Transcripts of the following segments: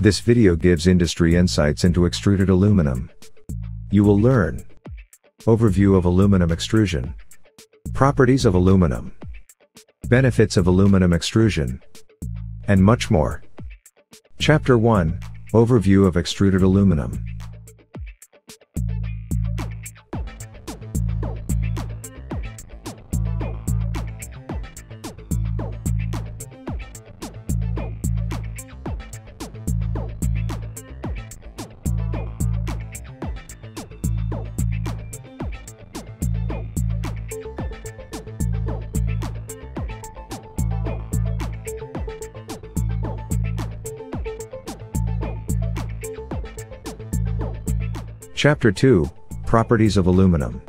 This video gives industry insights into extruded aluminum. You will learn. Overview of aluminum extrusion. Properties of aluminum. Benefits of aluminum extrusion. And much more. Chapter 1 Overview of extruded aluminum Chapter 2 Properties of Aluminum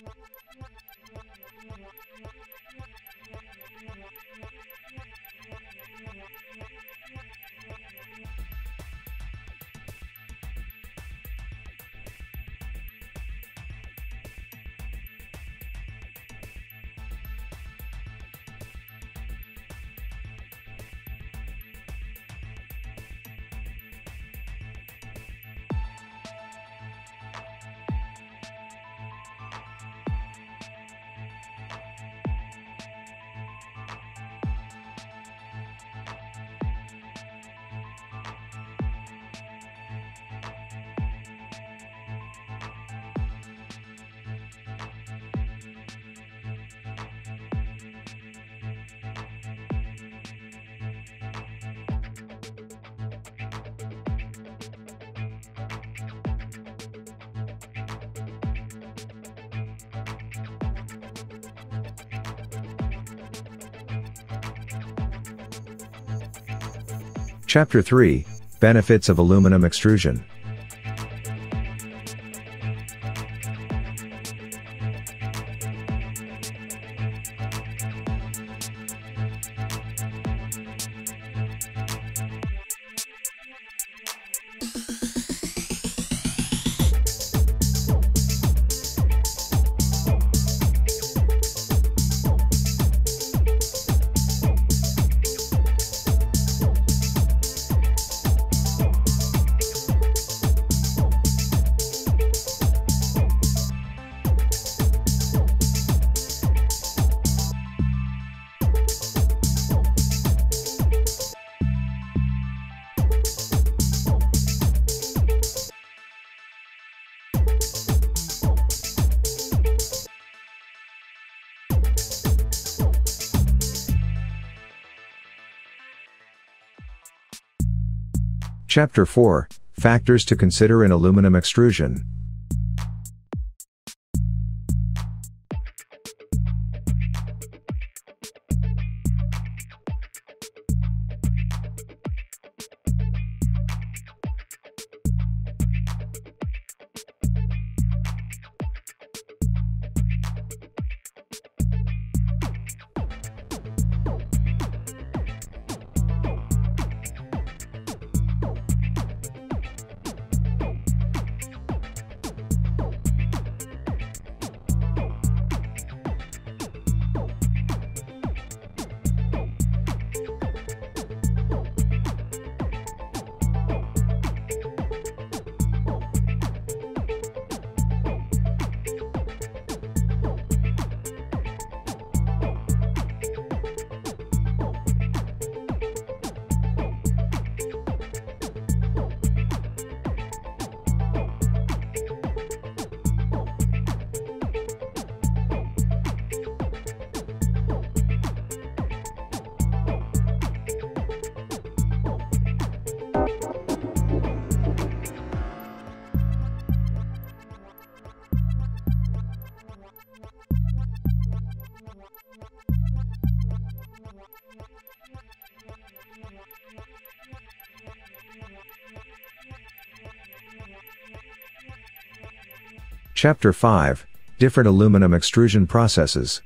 なななななななななななな Chapter 3 Benefits of Aluminum Extrusion Chapter 4 Factors to consider in aluminum extrusion. Chapter 5 Different Aluminum Extrusion Processes.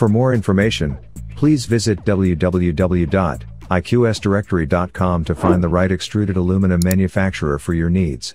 For more information, please visit www.iqsdirectory.com to find the right extruded aluminum manufacturer for your needs.